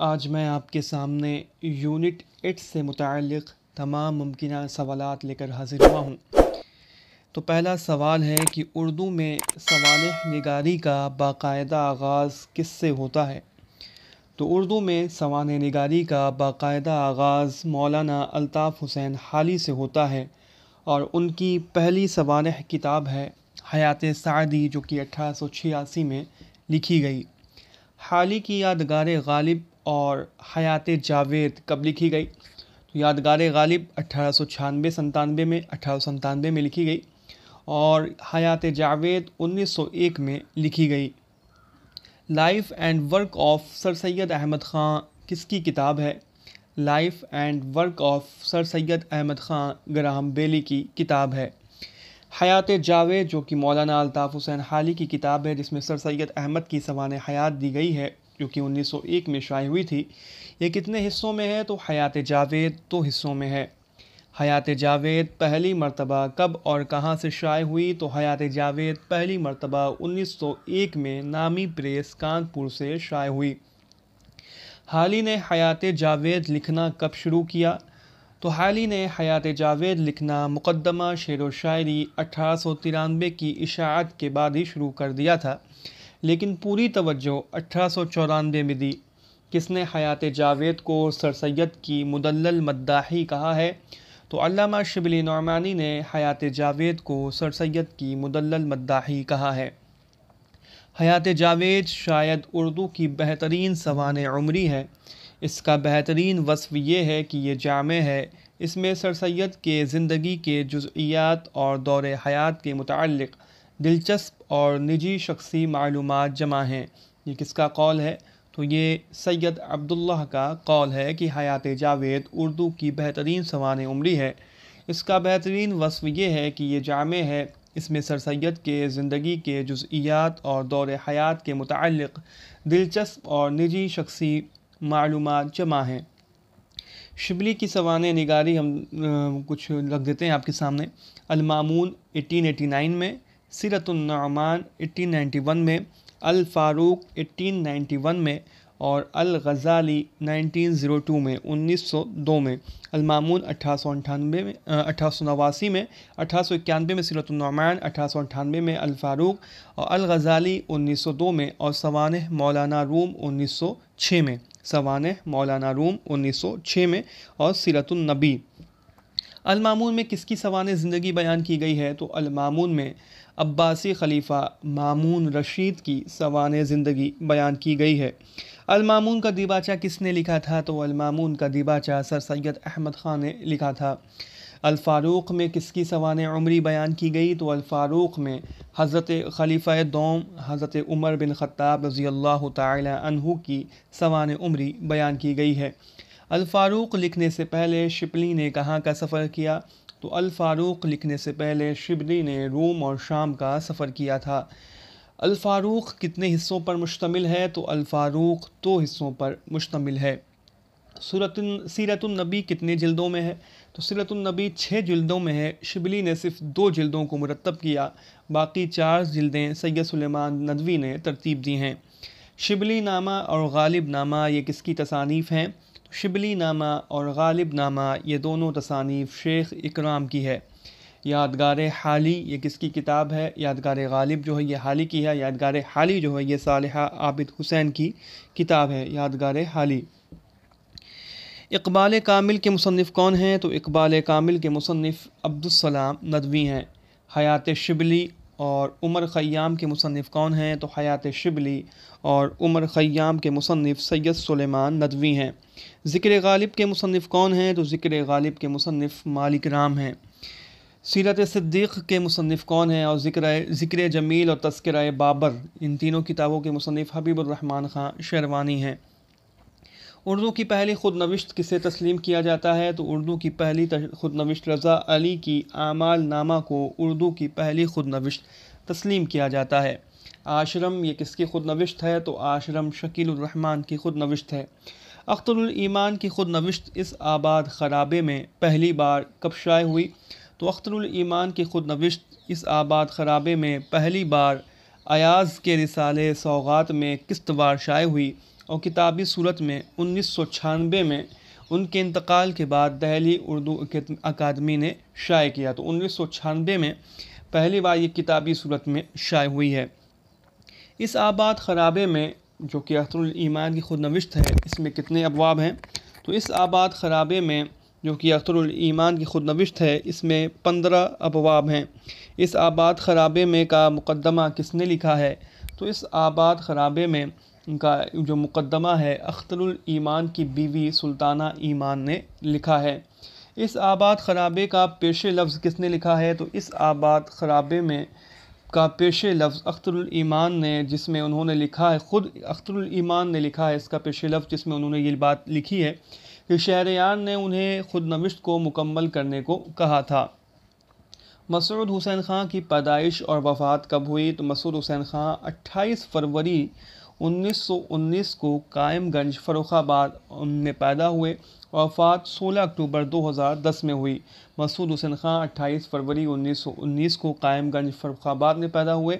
आज मैं आपके सामने यूनिट एट से मुतक़ तमाम मुमकिन सवाल लेकर हाज़िर हुआ हूँ। तो पहला सवाल है कि उर्दू में सवाल निगारी का बाकायदा आगाज़ किस से होता है? तो उर्दू में सवाल निगारी का बाकायदा आगाज़ मौलाना अल्ताफ़ हुसैन हाली से होता है और उनकी पहली सवाल किताब है हयात सादी, जो कि अठारह सौ छियासी में लिखी गई। हाली की यादगार गालिब और हयात जावेद कब लिखी गई? तो यादगार गालिब अट्ठारह सौ छियानवे संतानवे में, अठारह सौ संतानवे में लिखी गई और हयात जावेद 1901 में लिखी गई। Life and work of Sir Syed Ahmad Khan किसकी किताब है? Life and work of Sir Syed Ahmad Khan Graham Bailey की किताब है। हयात जावेद, जो कि मौलाना अलताफ़ हुसैन हाली की किताब है, जिसमें सर सैयद अहमद की सवान हयात दी गई है जो कि 1901 में शाये हुई थी। ये कितने हिस्सों में है? तो हयात जावेद दो हिस्सों में है। हयात जावेद पहली मरतबा कब और कहाँ से शाये हुई? तो हयात जावेद पहली मरतबा 1901 में नामी प्रेस कानपुर से शाये हुई। हाली ने हयात जावेद लिखना कब शुरू किया? तो हाली ने हयात जावेद लिखना मुकदमा शेर व शायरी अठारह सौ तिरानवे की इशात के बाद ही शुरू कर दिया था। लेकिन पूरी तवज्जो अठारह सौ चौरानवे में दी। किसने हयात जावेद को सर सैद की मुदल्ल मद्दाही कहा है? तो अल्लामा शिबली नौमानी ने हयात जावेद को सर सैद की मुदल्ल मद्दाही कहा है। हयात जावेद शायद उर्दू की बेहतरीन सवान उमरी है। इसका बेहतरीन वसफ़ ये है कि ये जाम है। इसमें सर सैद के ज़िंदगी के जुज़ियात और दौर हयात के मुतल दिलचस्प और निजी शख्सी मालूम जमा हैं। ये किसका कौल है? तो ये सैयद अब्दुल्ला का कौल है कि हयात जावेद उर्दू की बेहतरीन सवान उमरी है। इसका बेहतरीन वसफ ये है कि ये जाम है। इसमें सर सैद के ज़िंदगी के जुज़ियात और दौर हयात के मुतल दिलचस्प और निजी शख्सी मालूम जमा हैं। शिबली की सवान निगारी हम आ, कुछ रख देते हैं आपके सामने। अलमामून 1889 में सीरतुलनमान 1891 में अल फ़ारूक 1891 में और अल गज़ाली 1902 में 1902 में, अलमामून अठारह में अठारह सौ नवासी में, अठारह सौ इक्यानवे में सीरतुलनमान अठारह में अल फ़ारूक और अल गज़ाली 1902 में और सवान मौलाना रूम 1906 में सवान मौलाना रूम 1906 में और सीरतुलनबी अलमामून में किसकी सवान ज़िंदगी बयान की गई है? तो अलमामून में अब्बासी खलीफा मामून रशीद की सवान ज़िंदगी बयान की गई है। अलमामून का दिबाचा किसने लिखा था? तो अलमामून का दिबाचा सर सैद अहमद ख़ान ने लिखा था। अल्फ़ारूक में किसकी सवान उमरी बयान की गई? तो अल्फ़ारूक में हज़रत खलीफ़ा दोम, हज़रत उमर बिन ख़त्ताब रज़ी अल्लाह तहु की सवान उमरी बयान की गई है। अल्फ़ारूक लिखने से पहले शिपली ने कहाँ का सफ़र किया? तो अल फ़ारूक लिखने से पहले शिबली ने रोम और शाम का सफ़र किया था। अल फ़ारूक कितने हिस्सों पर मुश्तमिल है? तो अल फ़ारूक दो हिस्सों पर मुश्तमिल है। सूरत सीरतुलनबी कितने जल्दों में है? तो सीरतुलनबी छः जल्दों में है। शिबली ने सिर्फ़ दो जल्दों को मुरतब किया। बाकी चार जल्दें सैयद सुलेमान नदवी ने तरतीब दी हैं। शिबली नामा और गालिब नामा ये किसकी तसानीफ़ हैं? शिबली नामा और गालिब नामा, ये दोनों तसानीफ़ शेख इकराम की है। यादगार हाली, ये किसकी किताब है? यादगार गालिब जो है, ये हाली की है। यादगार हाली जो है, ये साल आबिद हुसैन की किताब है, यादगार हाली। इकबाल कामिल के मुसनफ़ कौन हैं? तो इकबाल कामिल के मुसनफ़ अब्दुलसलाम नदवी हैं। हयात शिबली और उमर ख़याम के मुसनफ़ कौन हैं? तो हयात शिबली और उमर ख़याम के मुसनफ़ सैयद सुलेमान नदवी हैं। ज़िक्र गालिब के मुसनफ़ कौन हैं? तो ज़िक्र गालिब के मुसनफ़ मालिक राम हैं। सीरत सिद्दीक़ के मुसनफ़ कौन हैं? और ज़िक्र ज़िक्र जमील और तस्कर बाबर, इन तीनों किताबों के मुसनफ़ हबीबुररहमान ख़ान शेरवानी हैं। उर्दू की पहली खुद नविश्त किसे तस्लीम किया जाता है? तो उर्दू की पहली खुद नविश्त रज़ा अली की आमाल नामा को उर्दू की पहली खुद नविश्त तस्लीम किया जाता है। आश्रम ये किसकी खुद नविश्त है? तो आशरम शकीलरहमान की खुद नविश्त है। अख्तरईमान की खुद नविश्त इस आबाद ख़राबे में पहली बार कब शाये हुई? तो अख्तरईमान की खुद नविश्त इस आबाद ख़राबे में पहली बार अयाज़ के रिसाले सौगात में किस्त बार शाये हुई? और किताबी सूरत में उन्नीस सौ छियानबे में उनके इंतकाल के बाद दहली उर्दू अकादमी ने शाये किया। तो उन्नीस सौ छियानबे में पहली बार ये किताबी सूरत में शाये हुई है। इस आबाद खराबे में, जो कि अख्तरुल ईमान की खुद नविश्त है, इसमें कितने अबवाब हैं? तो इस आबाद खराबे में, जो कि अख्तरुल ईमान की खुद नविश्त है, इसमें पंद्रह अबवाब हैं। इस आबाद खराबे में का मुकदमा किसने लिखा है? तो इस आबाद खराबे में का जो मुकदमा है, अख्तरुल ईमान की बीवी सुल्ताना ईमान ने लिखा है। इस आबाद खराबे का पेश लफ्ज़ किसने लिखा है? तो इस आबाद खराबे में का पेश लफ्ज़ अख्तरुल ईमान ने, जिसमें उन्होंने लिखा है, ख़ुद अख्तरुल ईमान ने लिखा है इसका पेश लफ्ज़, जिसमें उन्होंने ये बात लिखी है कि शहरयार ने उन्हें ख़ुद नविश्त को मुकम्मल करने को कहा था। मसूद हुसैन ख़ान की पैदाइश और वफ़ात कब हुई? तो मसूद हुसैन ख़ान 28 फरवरी 1919 को कायमगंज फ़रुखाबाद में पैदा हुए। वफ़ात 16 अक्टूबर 2010 में हुई। मसूद हुसैन खां 28 फरवरी 1919 को कायमगंज फ़रुखाबाद में पैदा हुए।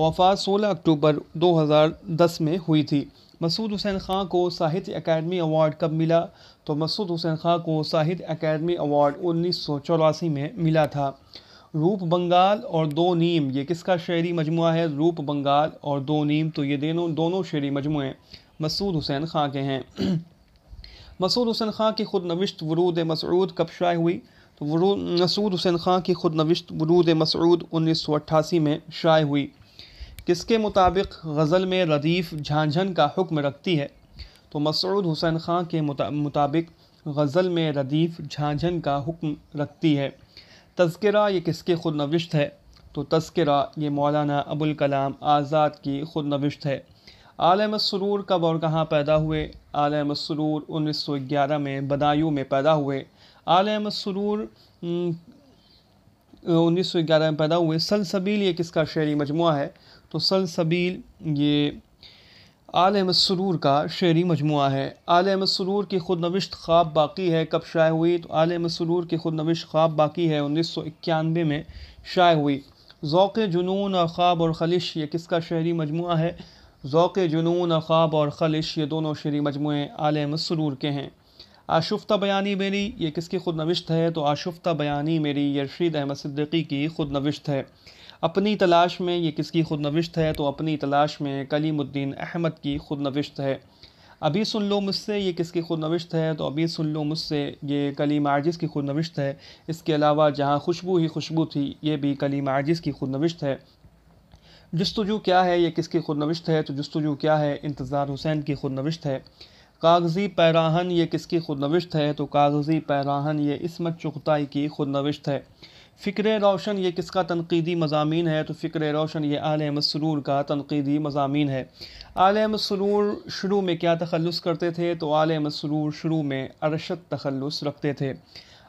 वफ़ात 16 अक्टूबर 2010 में हुई थी। मसूद हुसैन खां को साहित्य अकेडमी अवार्ड कब मिला? तो मसूद हुसैन खां को साहित्य अकेडमी अवार्ड उन्नीस सौ चौरासी में मिला था। रूप बंगाल और दो नीम। ये किसका शहरी मजमु है? रूप बंगाल और दो नीम। तो ये दोनों दोनों शहरी मजमू मसूद हुसैन खां के हैं। मसूद हुसैन खां की खुद नविश्त वरूद मसरूद कब शाये हुई? तो मसूद हुसैन खां की खुद नविश्त वरूद मसरूद उन्नीस सौ अट्ठासी में शाये हुई। किसके मुताबिक गज़ल में रदीफ़ झांझन का हुक्म रखती है? तो मसूद हुसैन खां के मुताबिक गज़ल में रदीफ़ झांझन का हुक्म रखती है। तस्करा ये किसके खुद नविश्त है? तो तस्करा ये मौलाना अबुल कलाम आज़ाद की खुद नविश्त है। आलम सरूर कब और कहाँ पैदा हुए? आलम सरूर 1911 में बदायूं में पैदा हुए। आलम सरूर उन्नीस सौ ग्यारह में पैदा हुए। सलसबील, ये किसका शेरी मजमु है? तो सलसबील, ये आल सरूर का शेरी मजमू है। आल सरूर की खुद नविश्त ख्वाब बाकी है। कब शाये हुई? तो आल सरूर की खुद नविश्त ख्वाब बाकी है उन्नीस सौ इक्यानवे में शाये हुई। ज़ौक़ जुनून और ख्वाब और खलिश, ये किसका शहरी मजमू है? ज़ौक़ जुनून और ख्वाब और खलिश, ये दोनों शहरी मजमू आल सरूर के हैं। आशुफ्ता बयानी मेरी, ये किसकी खुद नविश्त है? तो आशुफ्ता बयानी मेरी यरशीद अहमद सिद्दीकी की खुद नविश्त है। अपनी तलाश में ये किसकी खुद नविश्त है? तो अपनी तलाश में कलीमुद्दीन अहमद की खुद नविश्त है। अभी सुन लो मुझसे, ये किसकी खुद नविश्त है? तो अभी सुन लो मुझसे, ये कली मार्जिस की खुद नविश्त है। इसके अलावा जहाँ खुशबू ही खुशबू थी, ये भी कली मार्जिस की खुद नविश्त है। जस्तजू क्या है? ये किसकी खुद नविश्त है? तो जस्तजू क्या है? इंतज़ार हुसैन की खुद नविश्त है। कागज़ी पैराहन ये किसकी खुद नविश्त है? तो कागज़ी पैराहन ये इसमत चुगताई की खुद नविश्त है। फ़िक्र रोशन ये किसका तनकीदी मजामी है? तो फ़िक्र रोशन ये आल मसरूर का तनकीदी मजामी है। आल मसरूर शुरू में क्या तखलस करते थे? तो आल मसरूर शुरू में अरशद तखलस रखते थे।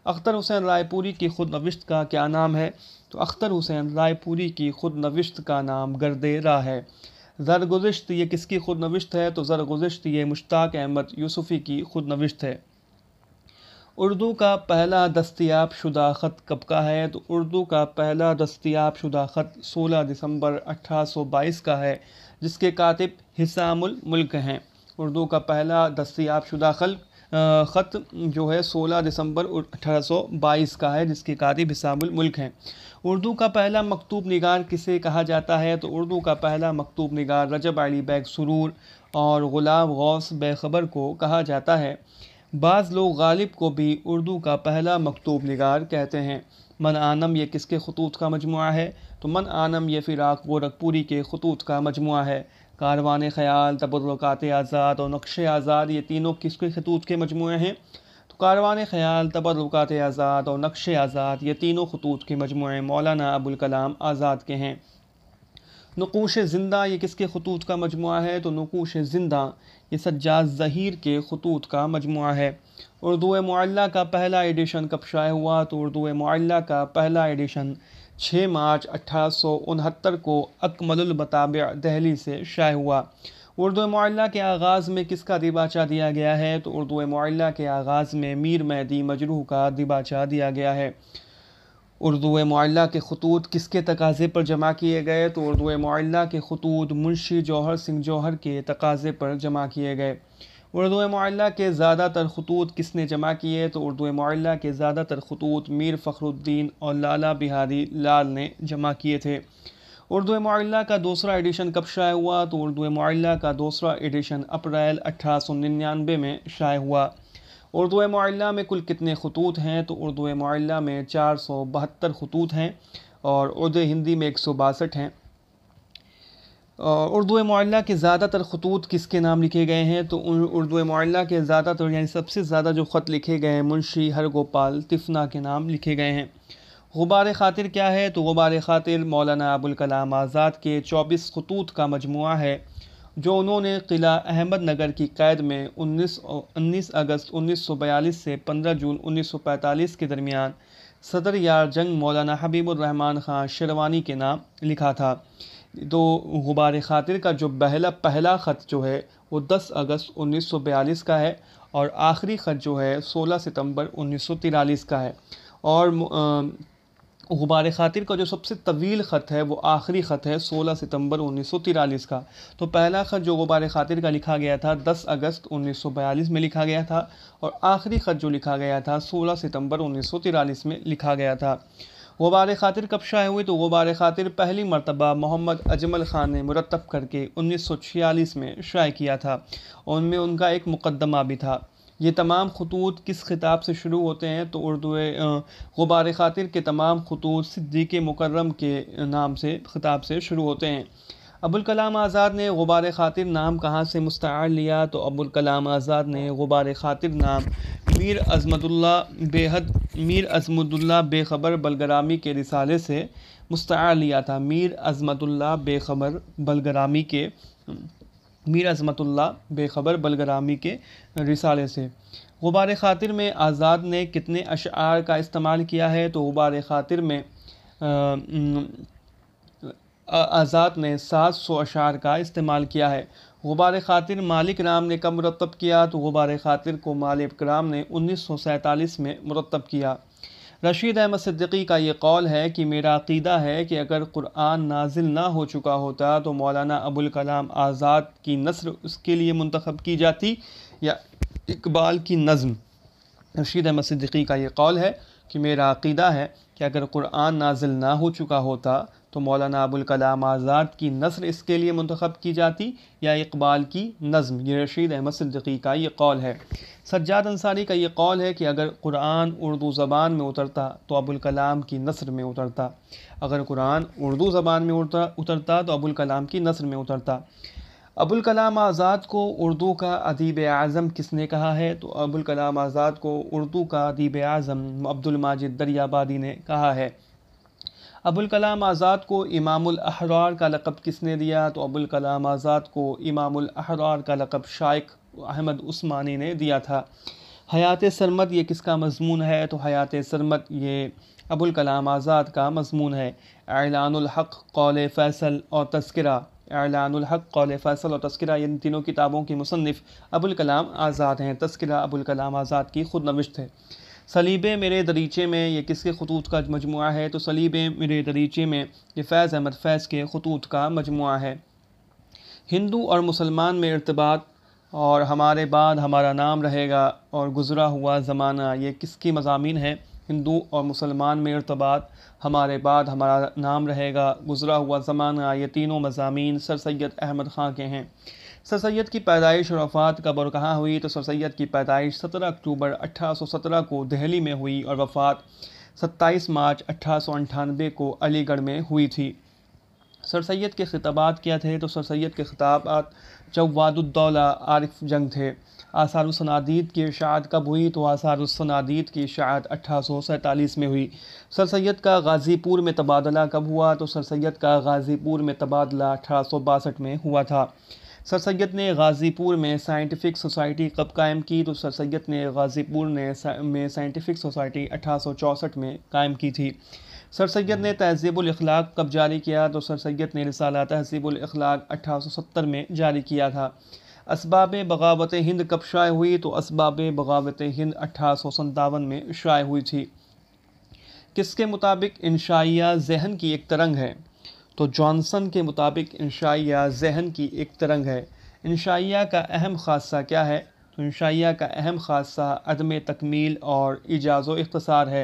अख्तर हुसैन रायपुरी की खुद नविश्त का क्या नाम है? तो अख्तर हुसैन रायपुरी की खुद नविश्त का नाम गर्दे रा है। ज़रगुज़श्त ये किसकी खुद नविश्त है? तो ज़रगुज़श्त ये मुश्ताक अहमद यूसुफ़ी की खुद नविश्त है। उर्दू का पहला दस्तियाब शुदा ख़त कब का है? तो उर्दू का पहला दस्तियाब शुदा ख़त 16 दिसंबर 1822 का है, जिसके कातिब हिसामुल मुल्क हैं। उर्दू का पहला दस्तियाब शुदा खल ख़त जो है 16 दिसंबर 1822 का है, जिसके कातिब हिसामुल मुल्क हैं। उर्दू का पहला मकतूब निगार किसे कहा जाता है? तो उर्दू का पहला मकतूब निगार रजब अली बैग सुरूर और ग़ुलाम गौस बेखबर को कहा जाता है। बाज़ लोग गालिब को भी उर्दू का पहला मकतूब निगार कहते हैं। मन आनम ये किसके खतूत का मजमु है? तो मन आनम ये फ़िराक गोरखपुरी के खतूत का मजमु है। कारवान ख़याल तबरक़ात आज़ाद और नक्श आज़ाद ये तीनों किसके खतूत के मजमु हैं? कारवान ख्याल तबरक़ात आज़ाद और नक्श आज़ाद, ये तीनों खतूत के मजमु मौलाना अबुल कलाम आज़ाद के हैं। नकूश ज़िंदा ये किसके खतूत का मजमु है? तो नकूश ज़िंदा ये सज्जाद ज़हीर के खतूत का मजमु है। उर्दू मुल्ला का पहला एडिशन कब शाये हुआ? तो उर्दू मुल्ला का पहला एडिशन 6 मार्च अट्ठारह को अकमलबताब दहली से शाये हुआ। उर्दू मुल्ला के आगाज़ में किसका दिबाचा दिया गया है? तो उर्दू मुल्ला के आगाज़ में मीर मेहदी मजरूह का दिबाचा दिया गया है। उर्दू माल्ला के ख़तूत किसके तकाज़े पर जमा किए गए? तो उर्दू माल्ला के ख़तूत मुंशी जौहर सिंह जौहर के तकाज़े पर जमा किए गए। उर्दू माल्ला के ज़्यादातर खतूत किसने जमा किए? तो उर्दू माल्ला के ज़्यादातर खतूत मीर फ़खरुद्दीन और लाला बिहारी लाल ने जमा किए थे। उर्दू माल्ला का दूसरा एडिशन कब शाये हुआ? तो उर्दू माल्ला का दूसरा एडिशन अप्रैल अठारह सौ निन्यानवे में शाये हुआ। उर्दू माल्ला में कुल कितने खतूत हैं? तो उर्दू माल्ला में चार सौ बहत्तर खतूत हैं और उर्दू हिंदी में एक सौ बासठ हैं। उर्दू माल्ला के ज़्यादातर खतूत किसके नाम लिखे गए हैं? तो उर्दू माल्ला के ज़्यादातर, यानी सबसे ज़्यादा जो ख़त लिखे गए हैं, मुंशी हरगोपाल तिफना के नाम लिखे गए हैं। गुबार ख़ातिर क्या है? तो गुबार ख़ातिर मौलाना अबुल कलाम आज़ाद के चौबीस खतूत का मजमू है, जो उन्होंने किला अहमद नगर की कैद में 19 19 अगस्त 1942 से 15 जून 1945 के दरमियान सदर यार जंग मौलाना हबीबुररहमान ख़ान शेरवानी के नाम लिखा था। तो गुबार ख़ातिर का जो पहला पहला ख़त जो है, वो 10 अगस्त 1942 का है और आखिरी ख़त जो है 16 सितंबर 1943 का है। और गुबार ख़ातिर का जो सबसे तवील ख़त है, वो आखिरी ख़त है 16 सितंबर 1943 का। तो पहला ख़त जो गुबार ख़ातिर का लिखा गया था 10 अगस्त 1942 में लिखा गया था और आखिरी ख़त जो लिखा गया था 16 सितंबर 1943 में लिखा गया था। गुबार ख़ातिर कब शाये हुई तो गुबार ख़ातिर पहली मरतबा मोहम्मद अजमल ख़ान ने मुरतब करके उन्नीस सौ छियालीस में शाये किया था उनमें उनका एक मुकदमा भी था। ये तमाम खतूत किस खिताब से शुरू होते हैं? तो उर्दू गुबार ख़ातिर के तमाम खतूत सिद्दीक मुकर्रम के नाम से, ख़िताब से शुरू होते हैं। अबुल कलाम आज़ाद ने गुबार ख़ातिर नाम कहाँ से मुस्तार लिया? तो अबुल कलाम आज़ाद ने गुबार ख़ातिर नाम मीर अज़मतुल्ला बेहद, मीर अज़मतुल्ला बेखबर बलगरामी के रिसाले से मुस्तार लिया था। मीर अज़मतुल्ला बेखबर बलगरामी के मीर अज़मतुल्ला बेखबर बलगरामी के रिसाले से। गुबार ख़ातिर में आज़ाद ने कितने अशार का इस्तेमाल किया है? तो गुबार ख़ातिर में आज़ाद ने सात सौ अशार का इस्तेमाल किया है। गुबार ख़ातिर मालिक राम ने कब मुरतब किया? तो गुबार ख़ातिर को मालिक राम ने उन्नीस सौ सैंतालीस में मुरतब किया। रशीद अहमद सिद्दीकी का ये कौल है कि मेरा अकीदा है कि अगर कुरान नाजिल ना हो चुका होता तो मौलाना अबुल कलाम आज़ाद की नसर उसके लिए मंतखब की जाती या इकबाल की नज़म। रशीद अहमद सिद्दीकी का ये कौल है कि मेरा अकीदा है कि अगर कुरान नाजिल ना हो चुका होता तो मौलाना अबुल कलाम आज़ाद की नसर इसके लिए मंतखब की जाती या इकबाल की नज़म। ये रशीद अहमद सिद्दीकी का ये कौल है। सज्जाद अंसारी का ये कौल है कि अगर कुरान उर्दू ज़बान में उतरता तो अबुल कलाम की नसर में उतरता। अगर कुरान उर्दू ज़बान में उतरता उतरता तो अबुल कलाम की नसर में उतरता। अबुल कलाम आज़ाद को उर्दू का अदीब आज़म किसने कहा है? तो अबुल कलाम आज़ाद को उर्दू का अदीब आज़म अब्दुल माजिद दरियाबादी ने कहा है। अबुल कलाम आज़ाद को इमामुल अहरार का लक़ब किसने दिया? तो अबुल कलाम आज़ाद को इमामुल अहरार का लक़ब शाइक अहमद उस्मानी ने दिया था। हयात सरमत ये किसका मजमून है? तो हयात सरमत ये अबुल कलाम आज़ाद का मजमून है। ऐलानहक़ कौल फ़ैसल और तस्करा। ऐलानहक़ कौल फ़ैसल और तस्करा इन तीनों किताबों की मुसनफ़ अबुल कलाम आज़ाद हैं। तस्करा अबुल कलाम आज़ाद की खुद नविश्त है। सलीब मेरे दरीचे में ये किसके खतूत का मजमू है? तो सलीब मेरे दरीचे में ये फैज़ अहमद फैज़ के खतूत का मजमू है। हिंदू और मुसलमान में इरतबात और हमारे बाद हमारा नाम रहेगा और गुज़रा हुआ ज़माना, ये किसकी मजामी है? हिंदू और मुसलमान में इरतबात। हमारे बाद हमारा नाम रहेगा, गुज़रा हुआ ज़माना, ये तीनों मजामी सर सैद अहमद ख़ां के हैं। सर सैद की पैदाइश और वफ़ात कब और कहाँ हुई? तो सर सैद की पैदाइश 17 अक्टूबर 1817 को दिल्ली में हुई और वफ़ात 27 मार्च अट्ठारह को अलीगढ़ में हुई थी। सर सैद के ख़िताबात क्या थे तो सर सैद के ख़िताबात जवादुद्दौला आरिफ जंग थे। आसारसनादीद की इशात कब हुई? तो आसारसनादीद की इशात अट्ठारह में हुई। सर सैद का गाज़ीपुर में तबादला कब हुआ? तो सर सैद का गाज़ीपुर में तबादला अठारह सौ बासठ में हुआ था। सर सैद ने गाज़ीपुर में साइंटिफिक सोसाइटी कब कायम की? तो सर सैद ने गाज़ीपुर ने में साइंटिफिक सोसाइटी अठारह में कायम की थी। सर सैद ने तहज़ीबुलखलाक कब जारी किया तो सर सैद ने रसाला तहज़ीबुलखलाक अठारह सौ सत्तर में जारी किया था। इसबाब बगावत हिंद कब शाये हुई तो इसबाब बगावत हिंद अठारह में शाये हुई थी। किसके मुताबिक इंशाइया जहन की एक तरंग है? तो जॉनसन के मुताबिक इंशाइया जहन की एक तरंग है। इंशाइया का अहम ख़ासा क्या है? तो इंशाइया का अहम ख़ासा अदम तकमील और इजाज़ अख्तसार है।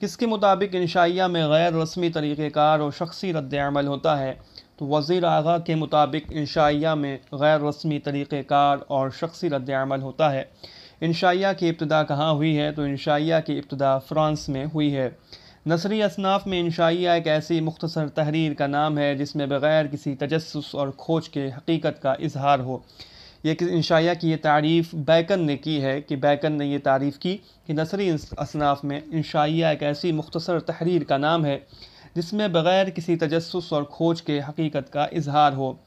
किसके मुताबिक इंशाइया में गैर रस्मी तरीक़ेकार और शख्सी रद्दमल होता है? तो वज़ी आगा के मुताबिक इंशाइया में गैर रस्मी तरीक़ेकार और शख्सी रद्दमल होता है। इंशाइया की इब्तदा कहाँ हुई है? तो इंशाइया की इब्तदा फ़्रांस में हुई है। नसरी असनाफ में इंशाइया एक ऐसी मुख्तसर तहरीर का नाम है, जिसमें बग़ैर किसी तजस और खोज के हकीकत का इजहार हो। ये इंशाइया की ये तारीफ़ बैकन ने की है कि बैकन ने ये तारीफ़ की कि नसरी असनाफ में इंशाइया एक ऐसी मुख्तसर तहरीर का नाम है, जिसमें बग़ैर किसी तजस और खोज के हकीकत का इजहार हो।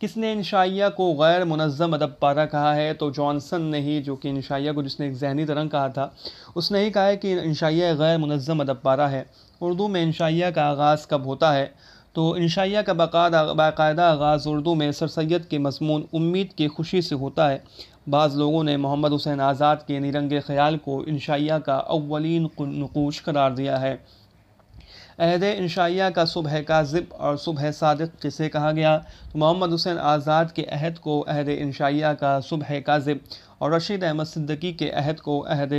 किसने इंशाइया को गैर मनज़म अदब पारा कहा है? तो जॉनसन ने ही, जो कि इंशाइया को जिसने एक जहनी तरंग कहा था, उसने ही कहा है कि इंशाइया गैर मनज़म अदब पारा है। उर्दू में इंशाइया का आगाज़ कब होता है? तो इंशाइया का बाकायदा आगाज़ उर्दू में सर सैद के मजमून उम्मीद की खुशी से होता है। बाज़ लोगों ने मोहम्मद हुसैन आज़ाद के निरंगे ख़्याल को इंशाइया का अवलिन नकूश करार दिया है। अहद इंशाइया का सुबह काजिब और सुबह सादिक किसे कहा गया तो मोहम्मद हुसैन आज़ाद के अहद को अहद इंशाइया का सुबह काजिब और रशीद अहमद सिद्दकी के अहद को अहद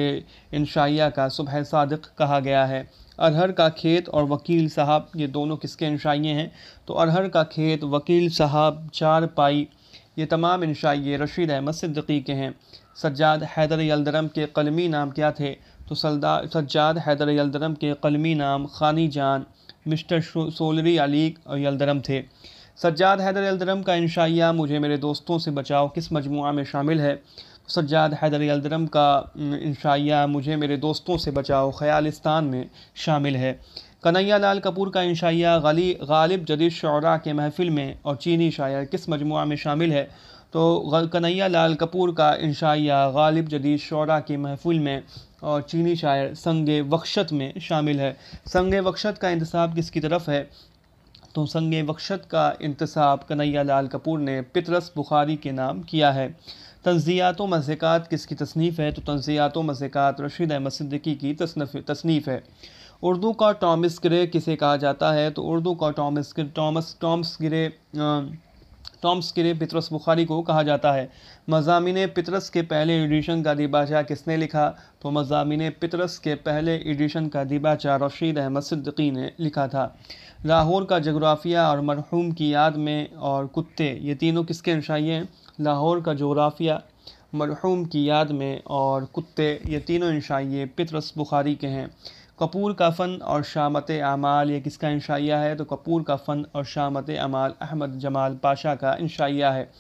इंशाइया का सुबह सादिक कहा गया है। अरहर का खेत और वकील साहब, ये दोनों किसके इंशाइए हैं? तो अरहर का खेत, वकील साहब चार पाई ये तमाम इंशाइए रशीद अहमद सिद्दीकी के हैं। सज्जाद हैदर यलदरम के कलमी नाम क्या थे? तो सलदा, सज्जाद हैदर यलदरम के कलमी नाम खानी जान, मिस्टर सोलरी अली यलदरम थे। सज्जाद हैदर यलदरम का इंशाइया मुझे मेरे दोस्तों से बचाओ किस मजमू में शामिल है? सज्जाद हैदर यलदरम का इंशाइया मुझे मेरे दोस्तों से बचाओ, ख़यालिस्तान में शामिल है। कन्हैया लाल कपूर का इंशाइया गली, गालिब जदीद शरा के महफिल में और चीनी शायर किस मजमू में शामिल है? तो कन्हैया लाल कपूर का इंशाइया गालिब जदीद शरा की महफिल में और चीनी शायर संग वक्शत में शामिल है। संग वक्शत का इंतसाब किसकी तरफ़ है? तो संग वक्शत का इंतसाब कन्हैया लाल कपूर ने पितरस बुखारी के नाम किया है। तंजियात मज़ाक़ात किसकी तसनीफ़ है? तो तंजियात मज़ाक़ात रशीद अहमद सिद्दीकी की तसनीफ़ है। उर्दू का टॉमस ग्रे किसे कहा जाता है? तो उर्दू का Thomas Thomas, Thomas Gray Thomas गिरे पितरस बुखारी को कहा जाता है। मजामी पितरस के पहले एडिशन का दिबाचा किसने लिखा? तो मजामी पितरस के पहले एडिशन का दिबाचा रशीद अहमद सिद्दीकी ने लिखा था। लाहौर का जग्राफिया और मरहूम की याद में और कुत्ते, ये तीनों किसके अंशाइए हैं? लाहौर का जोग्राफिया मरहूम की याद में और कुत्ते ये तीनों इंशाइए पितरस बुखारी के हैं। कपूर का फ़न और शामत अमाल, ये किसका इंशाइया है? तो कपूर का फ़न और शामत अमाल अहमद जमाल पाशा का इंशाइया है।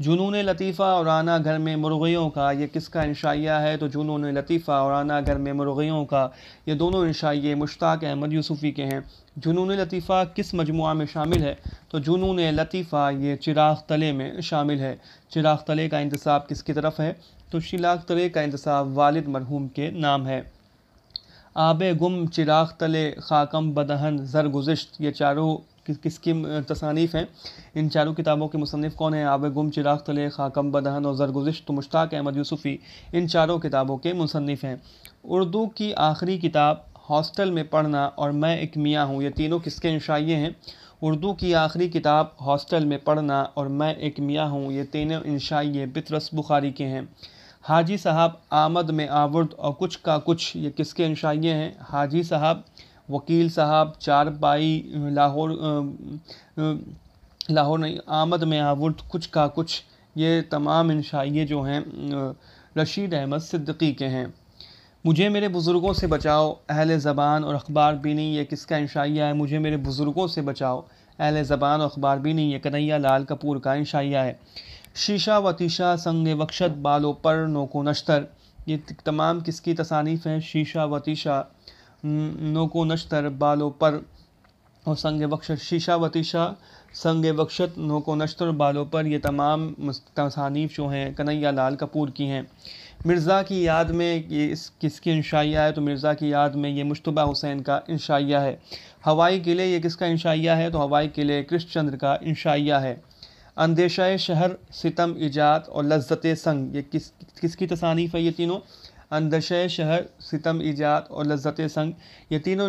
जुनून लतीफ़ा और आना घर में मुर्गियों का ये किसका इंशाइया है? तो जुनून लतीफ़ा और आना घर में मुर्गियों का ये दोनों इंशाइए मुश्ताक अहमद यूसुफ़ी के हैं। जुनून लतीफ़ा किस मजमु में शामिल है? तो जुनून लतीफ़ा ये चिराग तले में शामिल है। चिराग तले का इंतसाब किसकी तरफ़ है? तो चिराग तले का इंतसाब वालिद मरहूम के नाम है। आब गुम चिराग तले खाकम बदहन ज़र गुज़श्त ये चारों किस, किसकी तसानीफ़ हैं। इन चारों किताबों के मुसनफ़ कौन हैं? आब गुम, चिराग तले, खाकम, बदहन और ज़र तो मुश्ताक अहमद यूसुफ़ी। इन चारों किताबों के मुसनफ़ हैं। उर्दू की आखिरी किताब, हॉस्टल में पढ़ना और मैं एक मियाँ हूँ। ये तीनों किसके इंशाइए हैं? उर्दू की आखिरी किताब, हॉस्टल में पढ़ना और मैं एक मियाँ हूँ। ये तीनों इंशाइए बितरस बुखारी के हैं। हाजी साहब, आमद में आवर्द और कुछ का कुछ, ये किसके इंशाइए हैं? हाजी साहब वकील साहब, चार पाई लाहौर लाहौर नहीं, आमद में आवुर्द कुछ का कुछ। ये तमाम इंशाइए जो हैं रशीद अहमद सिद्दीकी के हैं। मुझे मेरे बुज़ुर्गों से बचाओ, अहल ज़बान और अखबार भी नहीं, ये किसका इंशाइया है? मुझे मेरे बुज़ुर्गों से बचाओ, अहल ज़बान और अखबार भी नहीं, ये कन्हैया लाल कपूर का इंशाइया है। शीशा वतीशा संग वक्षत बालो पर नोको नश्तर। ये तमाम किसकी तसानीफ़ हैं? शीशा वतीशा नोको नश्तर बालो पर और संग वक्षत शीशा वतीशा, संग वक्षत नोको नश्तर बालों पर ये तमाम तसानीफ़ जो हैं, कन्हैया लाल कपूर की हैं। मिर्ज़ा की याद में ये इस किसकी इंशाइया है? तो मिर्ज़ा की याद में ये मुशतबा हुसैन का इंशाइया है। हवाई किले ये किसका इंशाइया है? तो हवाई किले कृष्ण चंद्र का इंशाइया है। अंदेशा शहर सितम ईजाद और लज्जत संग, ये किस किसकी तसानीफ़ है ये तीनों? अंदश शहर सितम ईजाद और लज्जत संग। ये तीनों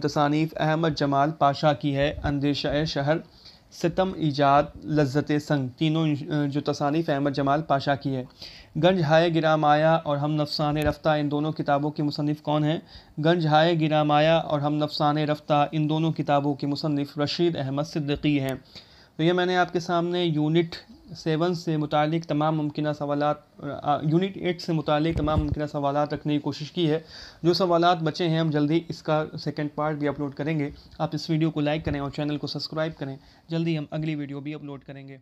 तसानीफ़ अहमद जमाल पाशा की है। अंदेश शहर सितम ईजाद लज्जत संग। तीनों जो तसानीफ़ अहमद जमाल पाशा की है। गंज हाय गिरा माया और हम नफसान रफ्ता, इन दोनों किताबों के मुसनफ़ कौन हैं? गंज हाय गिरा माया और हम नफसान रफ्ता, इन दोनों किताबों के मुसनफ़ रशीद अहमद सिद्दीकी हैं। तो ये मैंने आपके सामने यूनिट सेवन से मुतक तमाम मुमकिन सवाल यूनिट एट से मुतक तमाम मुमकिन सवाल रखने की कोशिश की है। जो सवाल बचे हैं, हम जल्दी इसका सेकेंड पार्ट भी अपलोड करेंगे। आप इस वीडियो को लाइक करें और चैनल को सब्सक्राइब करें। जल्दी हम अगली वीडियो भी अपलोड करेंगे।